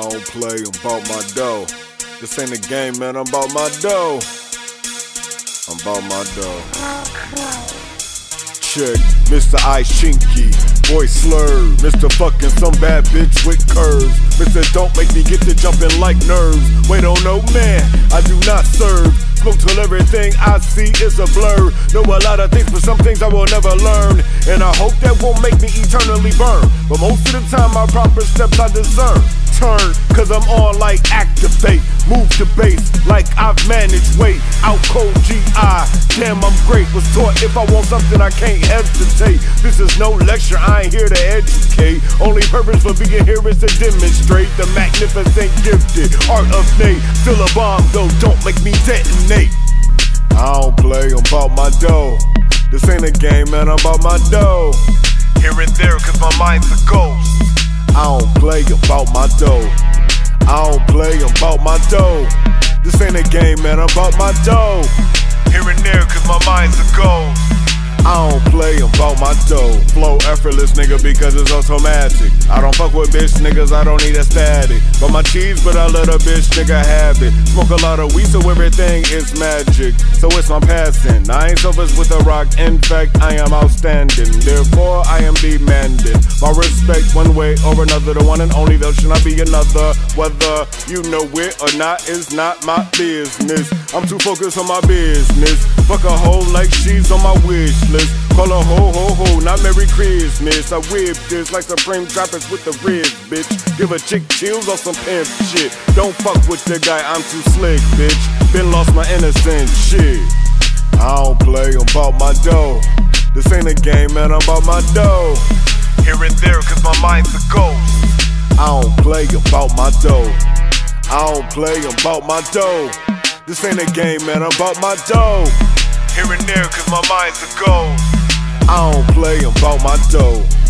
don't play, about my dough. This ain't a game, man, I'm about my dough. I'm about my dough. Check, Mr. Ice Chinky, boy slur, Mr. fucking some bad bitch with curves. Mr. Don't make me get to jumping like nerves. Wait, on no, man, I do not serve. Smoke till everything I see is a blur. Know a lot of things, but some things I will never learn. And I hope that won't make me eternally burn. But most of the time, my proper steps I discern turn, cause I'm on like activate. Move to base like I've managed weight. Out cold GI, damn, I'm great. Was taught if I want something, I can't hesitate. This is no lecture, I ain't here to educate. Only purpose for being here is to demonstrate the magnificent gifted art of Nate. Still a bomb though, don't make me detonate. I don't play, I'm about my dough. This ain't a game, man, I'm about my dough. Play about my dough. I don't play about my dough. This ain't a game, man, I'm about my dough. Here and there, cause my mind's a ghost. I don't play about my dough. Flow effortless, nigga, because it's automatic. I don't fuck with bitch niggas, I don't need a static. But my cheese, but I let a bitch nigga have it. Smoke a lot of weed, so everything is magic. So it's my passing. I ain't selfish with a rock, in fact, I am outstanding. Therefore, I am demanding my respect one way or another. The one and only, there should not be another. Whether you know it or not is not my business. I'm too focused on my business. Fuck a hoe like she's on my wish list. Call her ho ho ho, not Merry Christmas. I whip this like Supreme droppers with the ribs, bitch. Give a chick chills on some pimp shit. Don't fuck with the guy, I'm too slick, bitch. Been lost my innocent shit. I don't play, about my dough. This ain't a game, man, I'm about my dough. Here and there, cause my mind's a ghost. I don't play about my dough. I don't play about my dough. This ain't a game, man, I'm about my dough. Here and there, cause my mind's a ghost. I don't play about my dough.